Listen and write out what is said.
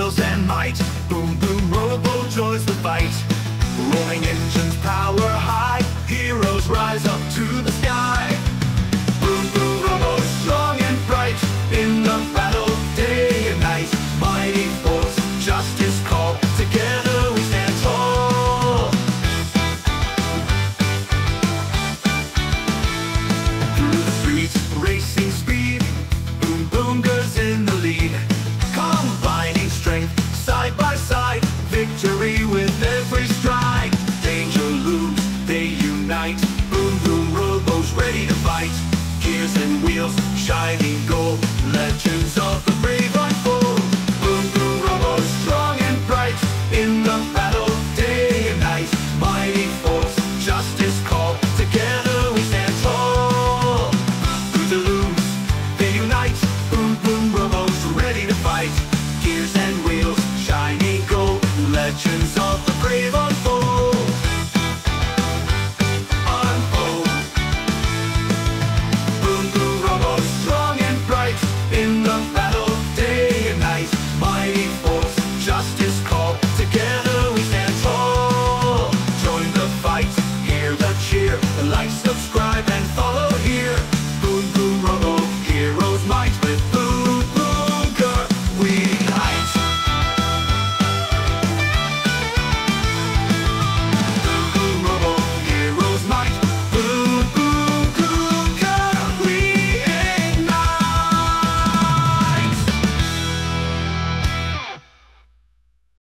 and might. Boom, boom, robo joys the fight. Roaring engines power high, heroes rise up ready to fight. Gears and wheels, shining gold, legend.